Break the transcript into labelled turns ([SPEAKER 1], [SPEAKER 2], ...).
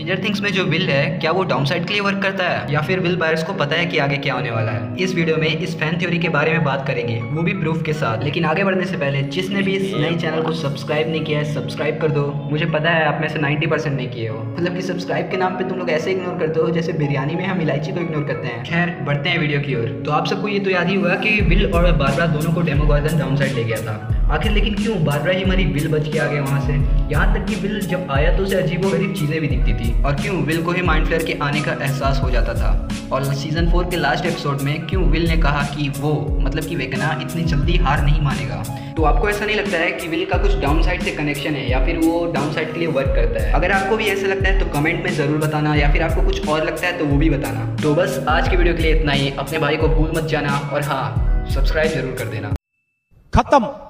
[SPEAKER 1] इंजर things में जो will है, क्या वो डाउन साइड के लिए वर्क करता है? या फिर विल बायर्स को पता है कि आगे क्या होने वाला है? इस वीडियो में इस फ़ैन थ्योरी के बारे में बात करेंगे। वो भी प्रूफ के साथ। लेकिन आगे बढ़ने से पहले, जिसने भी इस नई चैनल को सब्सक्राइब नहीं किया है सब्सक्राइब कर दो। मुझे पता है आप में से नाइन्टी परसेंट नहीं किए हो। मतलब कि सब्सक्राइब के नाम पे तुम लोग ऐसे इग्नोर करते हो, जैसे बिरयानी में हम इलायची को इग्नोर करते हैं। खैर, बढ़ते हैं वीडियो की ओर। तो आप सबको ये तो याद ही हुआ कि विल और बारबरा दोनों को डेमोगॉर्गन डाउन साइड ले गया था। आखिर लेकिन क्यों? बारबरा ही हमारी बिल बच के आ गए वहाँ से। यहाँ तक कि बिल जब आया तो उसे अजीब गरीब चीज़ें भी दिखती थी। और क्यों? विल को ही माइंड फ्लेयर के आने का एहसास हो जाता था। और सीज़न फोर के लास्ट एपिसोड में क्यों विल ने कहा कि वो मतलब कि वेकना इतनी जल्दी हार नहीं मानेगा? तो आपको ऐसा नहीं लगता है कि विल का कुछ डाउन साइड से कनेक्शन है, या फिर वो डाउन साइड के लिए वर्क करता है? अगर आपको भी ऐसा लगता है तो कमेंट में ज़रूर बताना, या फिर आपको कुछ और लगता है तो वो भी बताना। तो बस आज की वीडियो के लिए इतना ही। अपने भाई को भूल मत जाना। और हाँ सब्सक्राइब ज़रूर कर देना।
[SPEAKER 2] खत्म।